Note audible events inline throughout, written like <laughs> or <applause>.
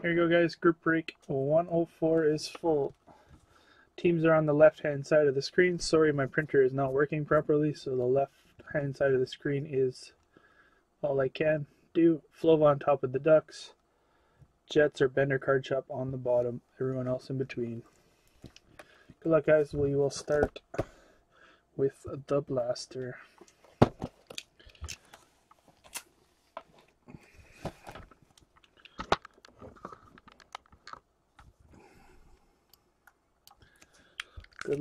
Here you go, guys. Group break 104 is full. Teams are on the left hand side of the screen. Sorry, my printer is not working properly, so the left hand side of the screen is all I can do. Flova on top of the Ducks. Jets or Bender Card Shop on the bottom. Everyone else in between. Good luck, guys. We will start with the blaster.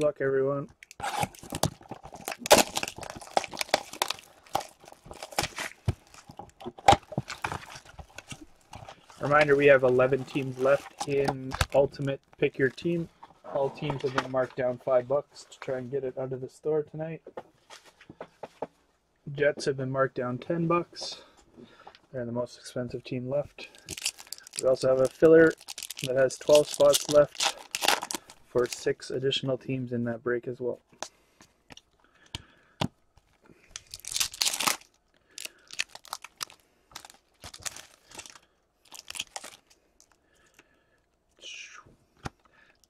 Good luck, everyone. Reminder, we have 11 teams left in Ultimate Pick Your Team. All teams have been marked down 5 bucks to try and get it out of the store tonight. Jets have been marked down 10 bucks. They're the most expensive team left. We also have a filler that has 12 spots left for 6 additional teams in that break as well.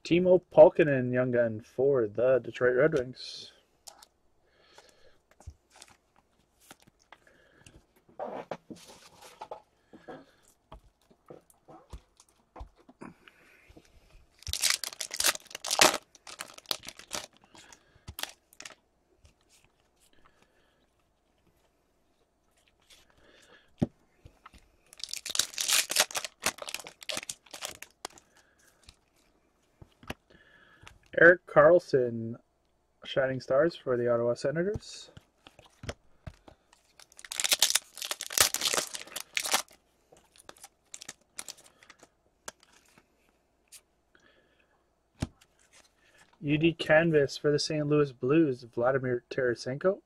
Teemu Pulkkinen, young gun for the Detroit Red Wings. Karlsson, Shining Stars for the Ottawa Senators. UD Canvas for the St. Louis Blues, Vladimir Tarasenko.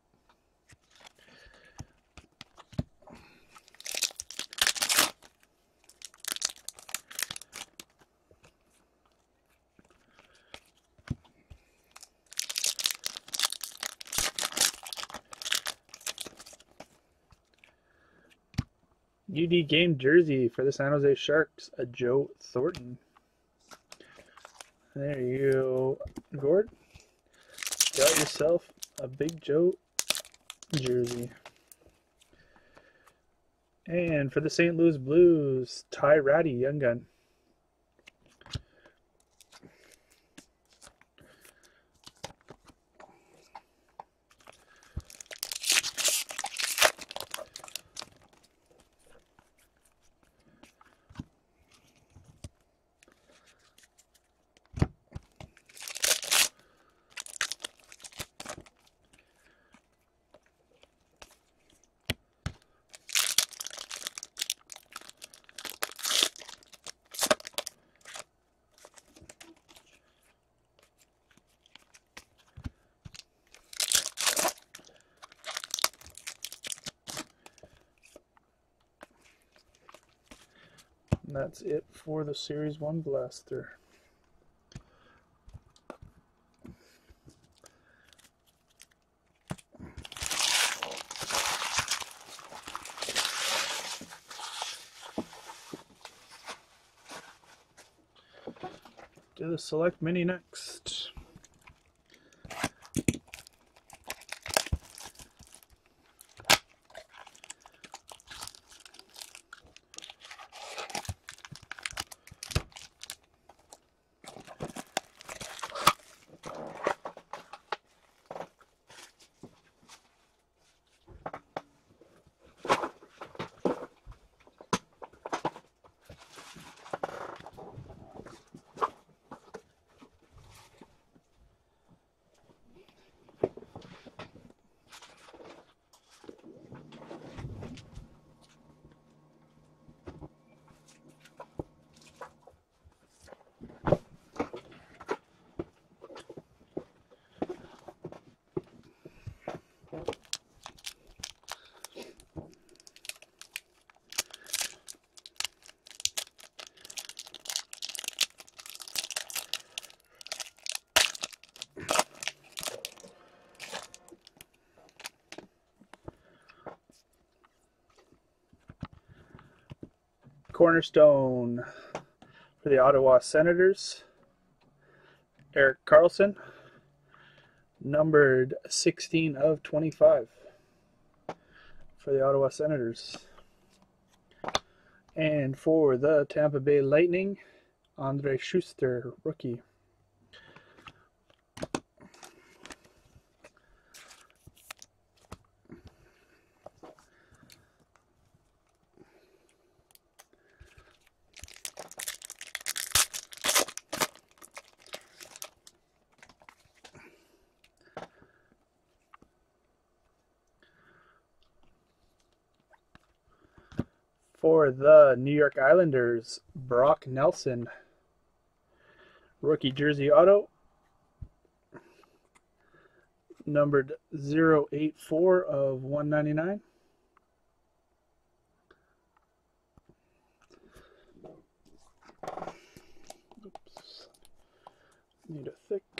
UD game jersey for the San Jose Sharks, a Joe Thornton. There you go, Gord. Got yourself a Big Joe jersey. And for the St. Louis Blues, Ty Rattie, Young Gun. And that's it for the Series 1 Blaster. Do the Select Mini next. Cornerstone For the Ottawa Senators, Erik Karlsson, numbered 16 of 25 for the Ottawa Senators. And for the Tampa Bay Lightning, Andrej Sustr, rookie. For the New York Islanders, Brock Nelson. Rookie jersey auto. Numbered 084 of 199. Oops. Need a thick.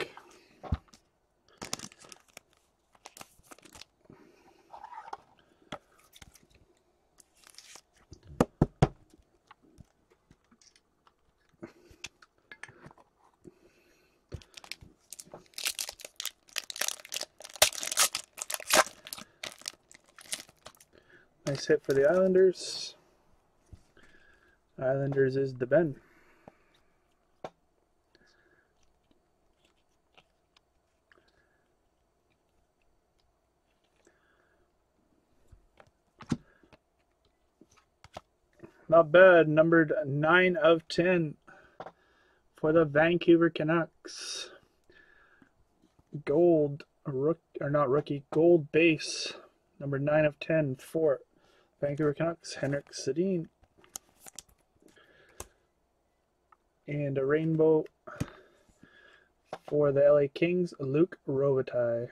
Nice hit for the Islanders. Islanders is the Ben. Not bad. Numbered 9 of 10 for the Vancouver Canucks. Gold, rook, or not rookie, gold base. Number 9 of 10 for Vancouver Canucks, Henrik Sedin. And a rainbow for the LA Kings, Luc Robitaille.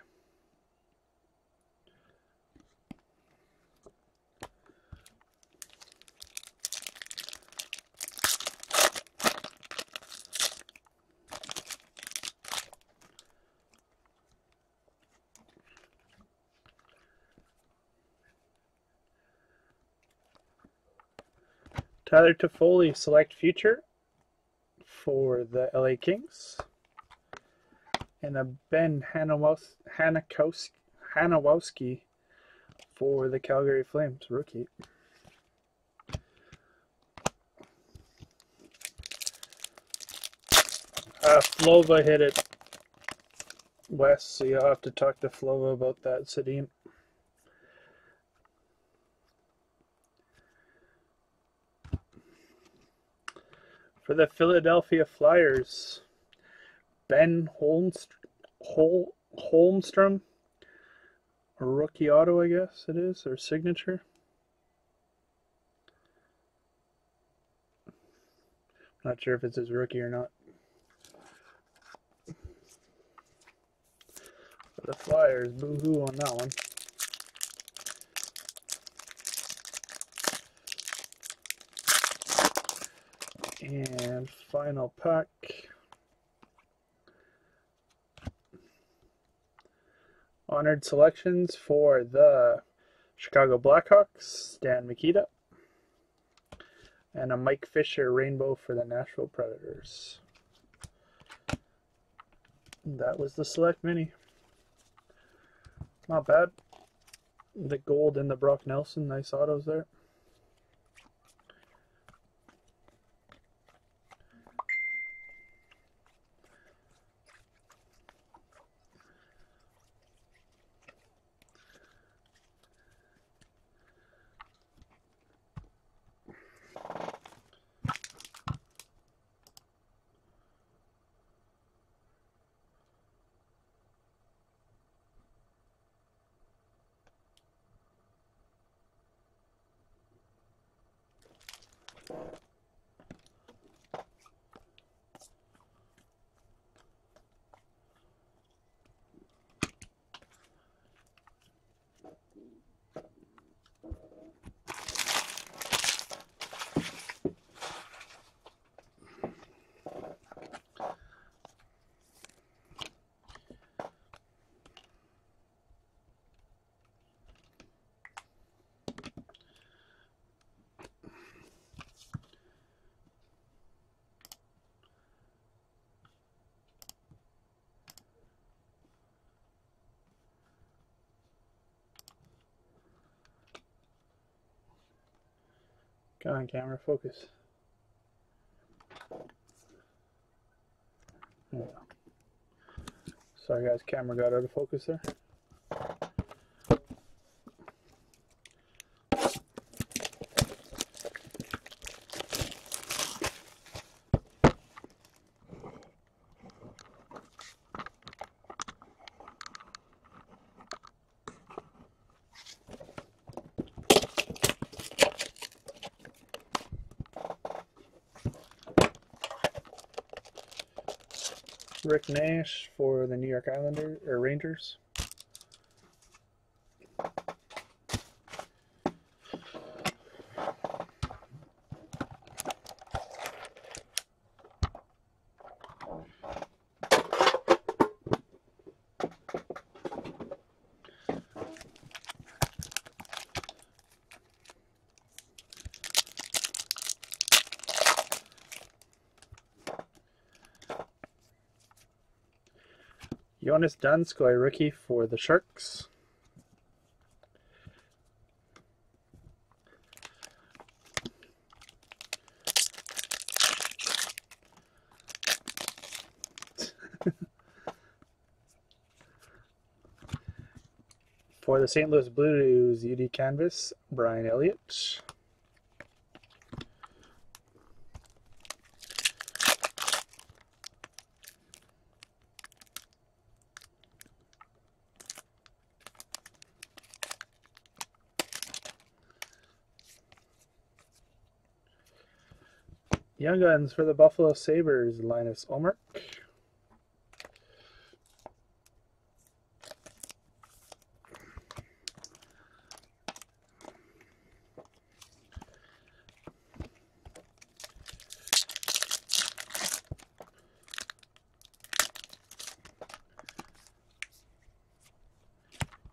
Tyler Toffoli, select future for the LA Kings. And a Ben Hanakowski, for the Calgary Flames, rookie. Uh, Flova hit it west, so you'll have to talk to Flova about that, Sedin. For the Philadelphia Flyers, Ben Holmst Hol Holmstrom, a rookie auto, I guess it is, or signature. Not sure if it's his rookie or not. For the Flyers, boo-hoo on that one. And final pack. Honored selections for the Chicago Blackhawks, Dan Mikita. And a Mike Fisher rainbow for the Nashville Predators. That was the select mini. Not bad. The gold and the Brock Nelson, nice autos there. Bye. Come on, camera, focus. Sorry guys, camera got out of focus there. Rick Nash for the New York Islanders or Rangers. Joonas Donskoi, rookie for the Sharks. <laughs> for the St. Louis Blues, UD Canvas, Brian Elliott. Young Guns for the Buffalo Sabres, Linus Ullmark.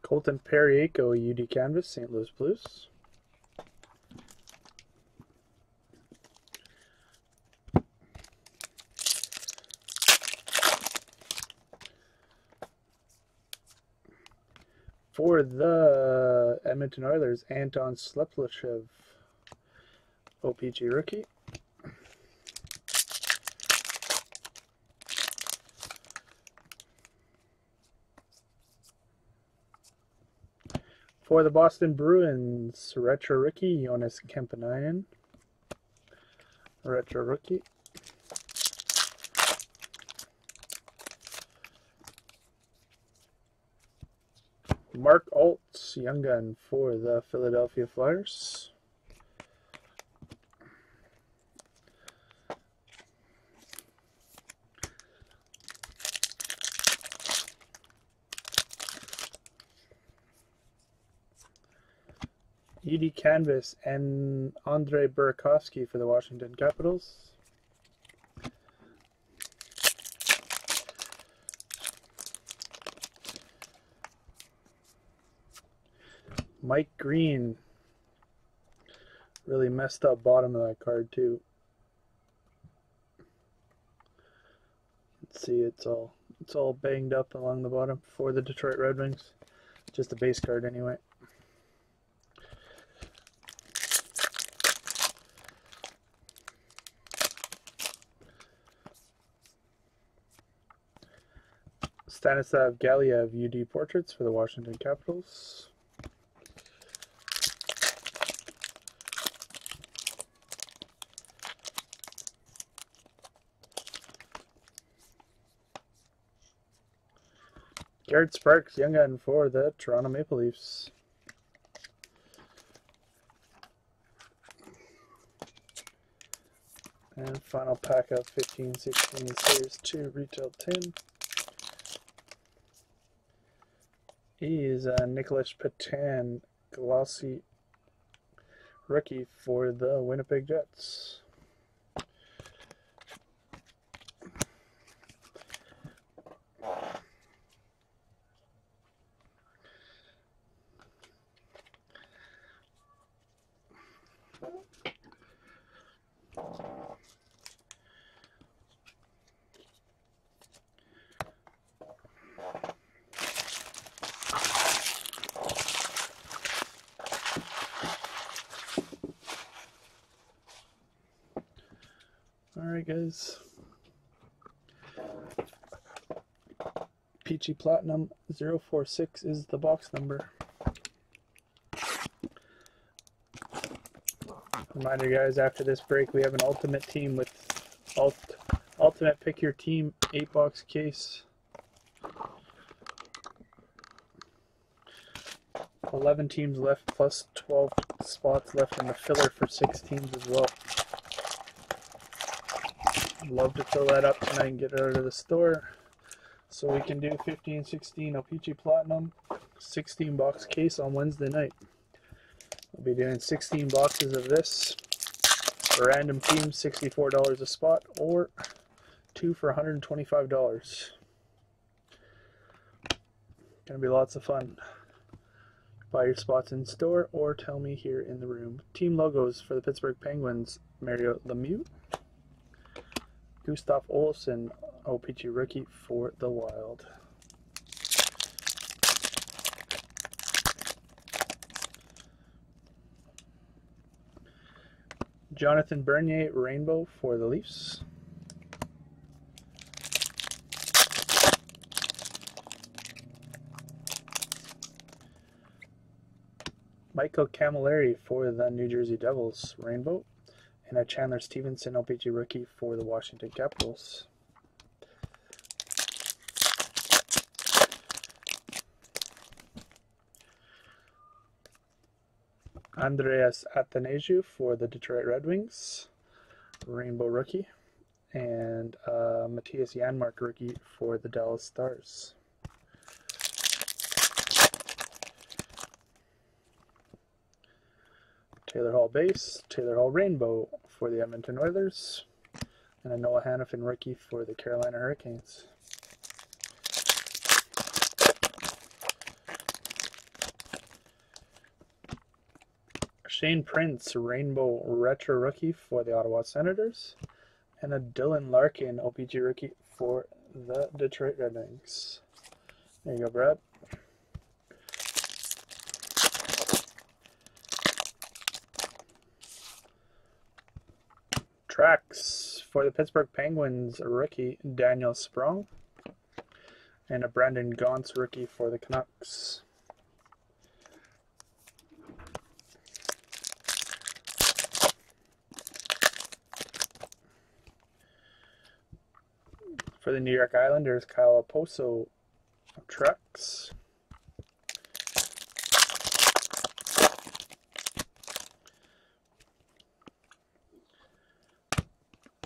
Colton Parayko, UD Canvas, St. Louis Blues. For the uh, Edmonton Oilers, Anton Slepyshev, OPG rookie. For the Boston Bruins, retro rookie, Joonas Kemppainen. Retro rookie. Mark Oltz, young gun for the Philadelphia Flyers. UD Canvas and Andre Burakovsky for the Washington Capitals. Mike Green. Really messed up bottom of that card too. Let's see, it's all it's all banged up along the bottom for the Detroit Red Wings. Just a base card anyway. Stanislav Galiev UD Portraits for the Washington Capitals. Garrett Sparks, young gun for the Toronto Maple Leafs. And final pack of 15, 16, Series 2, Retail 10. is uh, Nicholas Petan, glossy rookie for the Winnipeg Jets. Platinum 046 is the box number. Reminder, guys, after this break, we have an ultimate team with ult ultimate pick your team 8 box case. 11 teams left, plus 12 spots left in the filler for 6 teams as well. Love to fill that up tonight and get it out of the store. So we can do 15, 16 O-Pee-Chee Platinum, 16 box case on Wednesday night. We'll be doing 16 boxes of this. A Random team, $64 a spot, or two for $125. Gonna be lots of fun. Buy your spots in store or tell me here in the room. Team logos for the Pittsburgh Penguins Mario Lemieux, Gustav Olsson, O-Pee-Chee rookie for the Wild. Jonathan Bernier Rainbow for the Leafs. Michael Cammalleri for the New Jersey Devils Rainbow. And a Chandler Stephenson O-Pee-Chee rookie for the Washington Capitals. Andreas Athanasiou for the Detroit Red Wings, Rainbow rookie, and uh, Mattias Janmark rookie for the Dallas Stars. Taylor Hall base, Taylor Hall Rainbow for the Edmonton Oilers, and a Noah Hanifin rookie for the Carolina Hurricanes. Shane Prince, Rainbow Retro Rookie for the Ottawa Senators, and a Dylan Larkin O-Pee-Chee Rookie for the Detroit Red Wings. There you go, Brad. Tracks for the Pittsburgh Penguins rookie Daniel Sprong, and a Brandon Gaunce rookie for the Canucks. For the New York Islanders, Kyle Okposo trucks.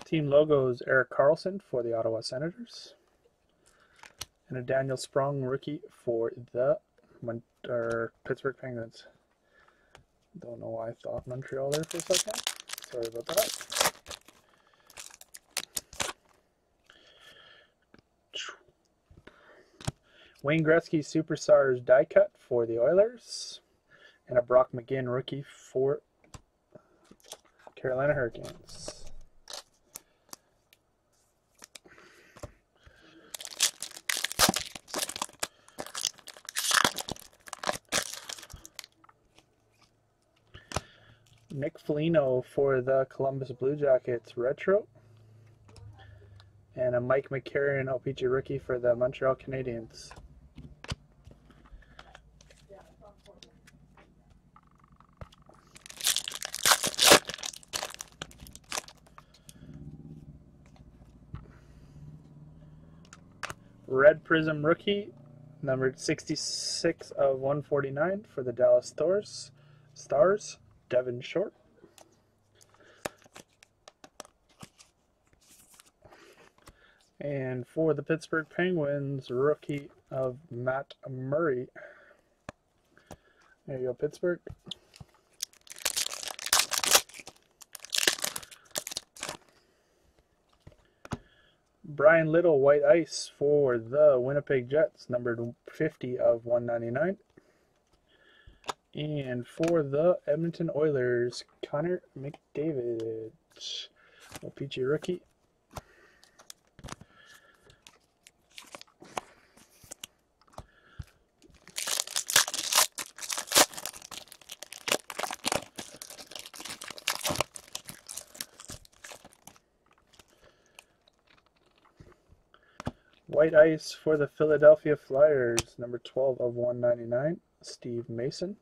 Team logos Erik Karlsson for the Ottawa Senators. And a Daniel Sprong rookie for the or Pittsburgh Penguins. Don't know why I thought Montreal there for a second. Sorry about that. Wayne Gretzky Superstars die cut for the Oilers. And a Brock McGinn rookie for Carolina Hurricanes. Nick Foligno for the Columbus Blue Jackets retro. And a Mike McCarron O-Pee-Chee rookie for the Montreal Canadiens. Red Prism rookie, numbered 66 of 149 for the Dallas Stars. Stars. Devin Shore. And for the Pittsburgh Penguins, rookie of Matt Murray. There you go, Pittsburgh. Bryan Little, white ice for the Winnipeg Jets, numbered 50 of 199. And for the Edmonton Oilers, Connor McDavid. O-Pee-Chee rookie. White ice for the Philadelphia Flyers, number 12 of 199, Steve Mason.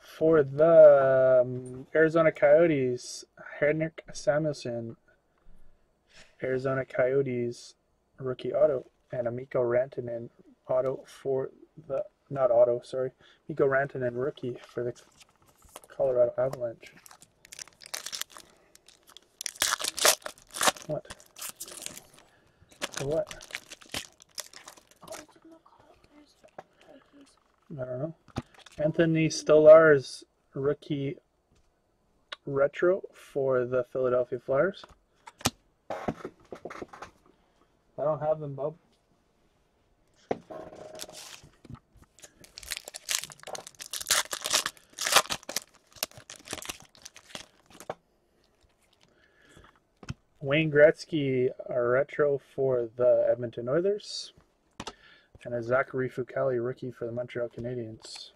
For the um, Arizona Coyotes, Henrik Samuelsson, Arizona Coyotes rookie auto and a Mikko Rantanen auto for the not auto, sorry, Mikko Rantanen rookie for the Colorado Avalanche. What? For what? I don't know. Anthony Stolarz rookie retro for the Philadelphia Flyers. I don't have them, Bob. Wayne Gretzky, a retro for the Edmonton Oilers, and a Zachary Fucale rookie for the Montreal Canadiens.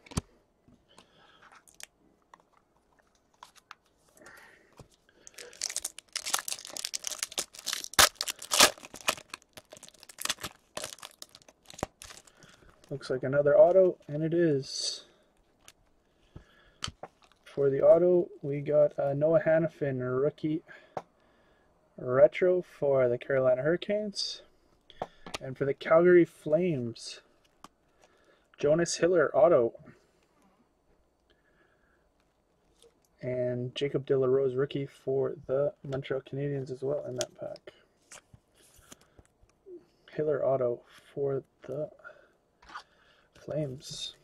Looks like another auto, and it is. For the auto, we got uh, Noah Hanifin, rookie retro for the Carolina Hurricanes. And for the Calgary Flames, Jonas Hiller, auto. And Jacob De La Rose, rookie for the Montreal Canadiens as well in that pack. Hiller auto for the Flames.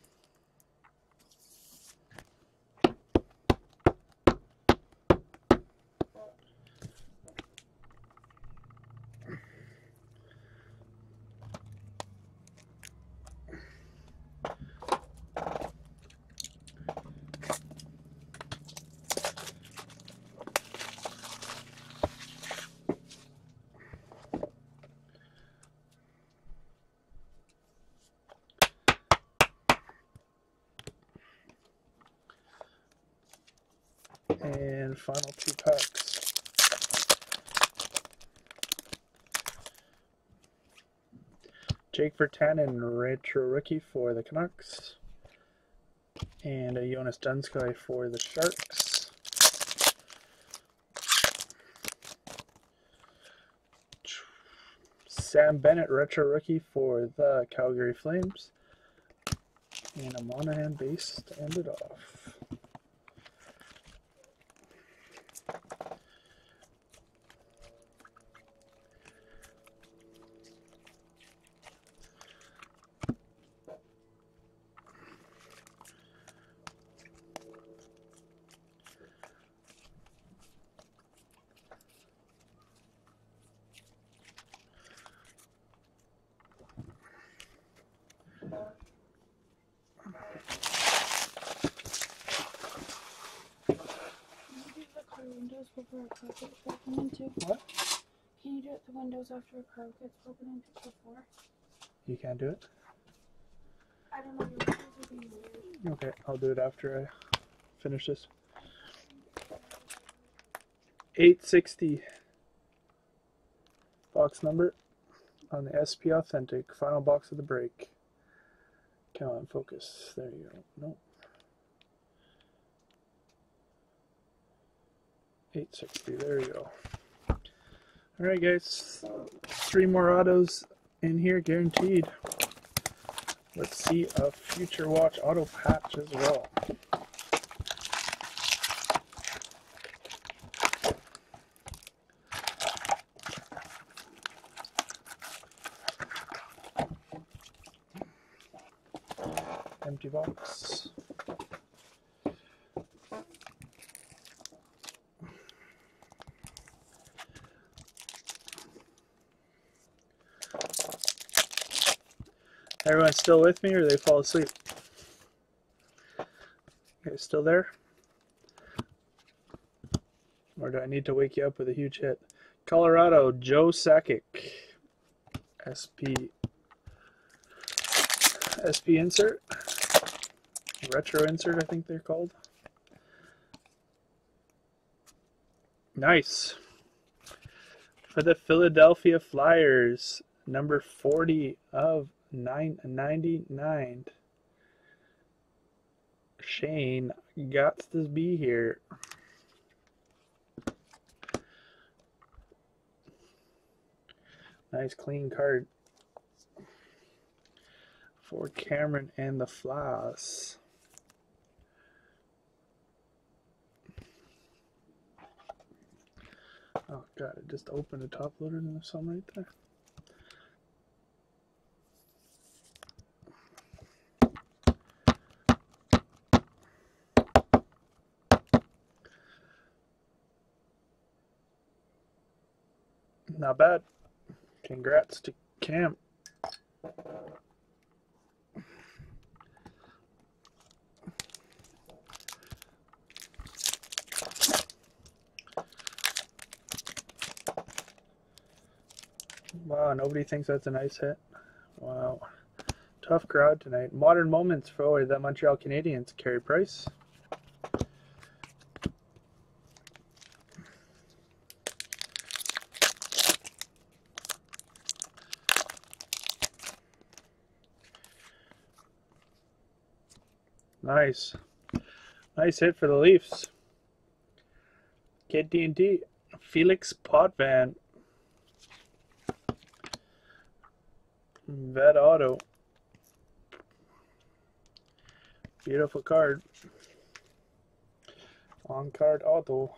And final two packs. Jake Virtanen, retro rookie for the Canucks. And a Joonas Donskoi for the Sharks. Sam Bennett, retro rookie for the Calgary Flames. And a Monahan base to end it off. windows before a gets broken into? What? Can you do it the windows after a car gets broken into before? You can't do it? I don't know. Okay, I'll do it after I finish this. 860 box number on the SP Authentic. Final box of the break. Come on, focus. There you go. No. 860. There you go. Alright, guys. Three more autos in here, guaranteed. Let's see a Future Watch auto patch as well. Empty box. Everyone still with me or they fall asleep? Okay, still there? Or do I need to wake you up with a huge hit? Colorado, Joe Sakic. SP SP insert. Retro insert, I think they're called. Nice. For the Philadelphia Flyers, number 40 of 999. Shane got to be here. Nice clean card for Cameron and the Flaws. Oh god, it just opened a top loader and there's some right there. Not bad. Congrats to Cam. Wow, nobody thinks that's a nice hit. Wow. Tough crowd tonight. Modern moments for the Montreal Canadiens. Carey Price. Nice. Nice hit for the Leafs. Kid D&D. Felix Potvin. Vet Auto. Beautiful card. On card auto.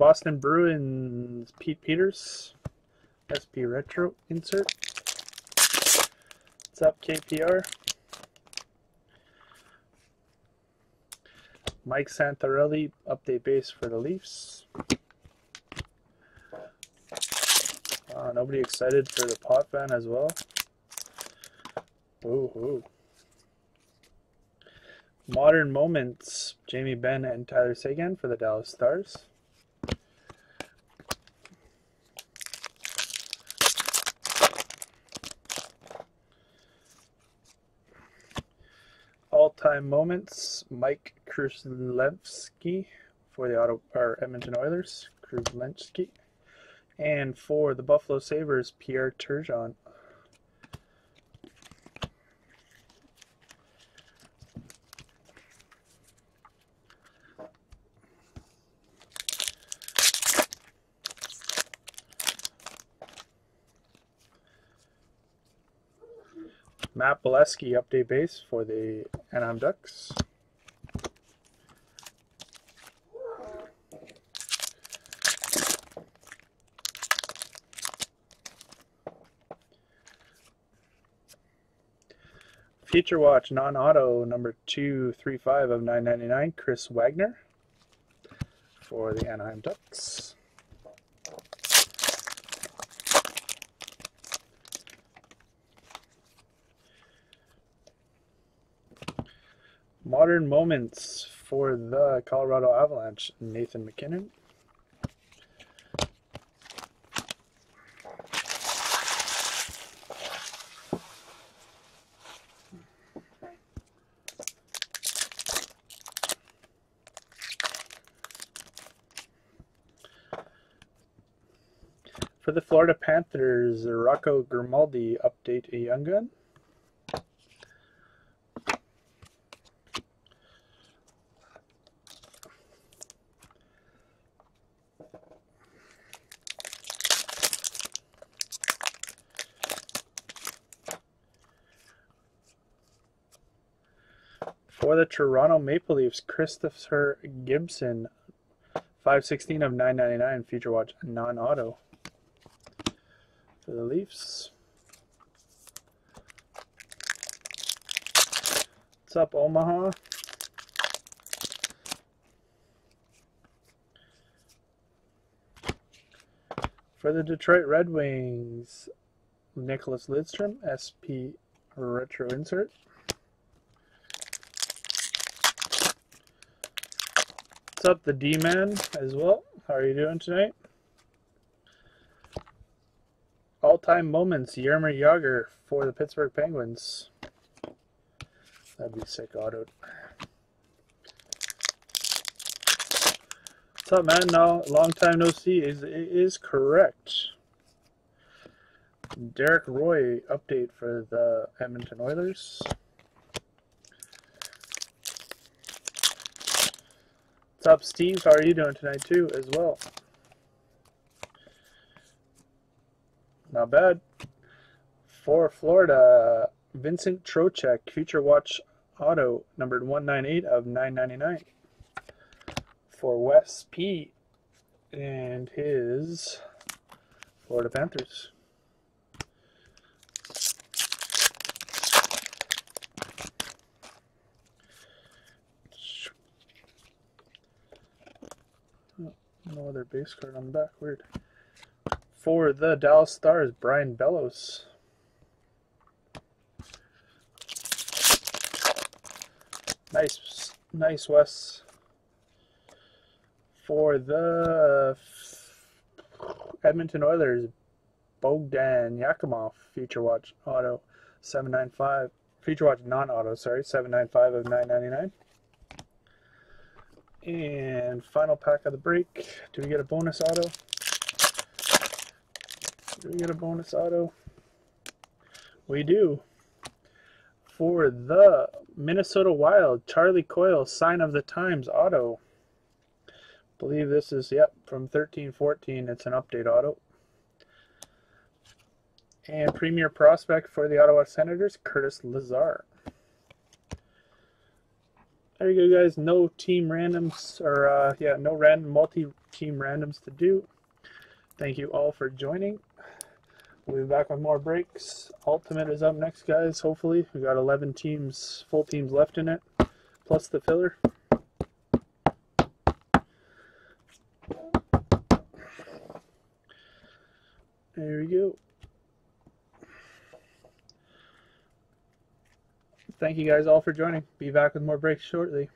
Boston Bruins, Pete Peeters, SP Retro insert. What's up, KPR? Mike Santorelli, update base for the Leafs. Uh, nobody excited for the Potvin as well. Ooh, ooh. Modern Moments, Jamie Benn and Tyler Seguin for the Dallas Stars. Moments, Mike Krushelnyski for the Auto or Edmonton Oilers, Krushelnyski, and for the Buffalo Sabres, Pierre Turgeon. Matt Beleskey update base for the Anaheim Ducks. Future Watch non-auto number 235 of 999 Chris Wagner for the Anaheim Ducks. Modern moments for the Colorado Avalanche, Nathan MacKinnon. For the Florida Panthers, Rocco Grimaldi update a young gun. For the Toronto Maple Leafs, Christopher Gibson, 516 of 999 Future Watch non auto for the Leafs. What's up, Omaha? For the Detroit Red Wings, Nicklas Lidstrom, SP Retro Insert. What's up, the D-Man as well? How are you doing tonight? All-time moments, Jaromir Jagr for the Pittsburgh Penguins. That'd be sick auto. What's up, man? No, long time no see. Is is correct. Derek Roy update for the Edmonton Oilers. What's up, Steve? How are you doing tonight, too, as well? Not bad. For Florida, Vincent Trocheck, Future Watch Auto, numbered 198 of 999. For Wes P. and his Florida Panthers. No other base card on the back. Weird. For the Dallas Stars, Brian Bellows. Nice, nice, Wes. For the Edmonton Oilers, Bogdan Yakimov, Future Watch Auto, 795. Future Watch non-auto, sorry, 795 of 999. And final pack of the break. Do we get a bonus auto? Do we get a bonus auto? We do. For the Minnesota Wild, Charlie Coyle, Sign of the Times auto. believe this is, yep, from 13-14. It's an update auto. And Premier Prospect for the Ottawa Senators, Curtis Lazar. There you go, guys. No team randoms, or uh, yeah, no random multi-team randoms to do. Thank you all for joining. We'll be back with more breaks. Ultimate is up next, guys. Hopefully, we got 11 teams, full teams left in it, plus the filler. There we go. Thank you guys all for joining. Be back with more breaks shortly.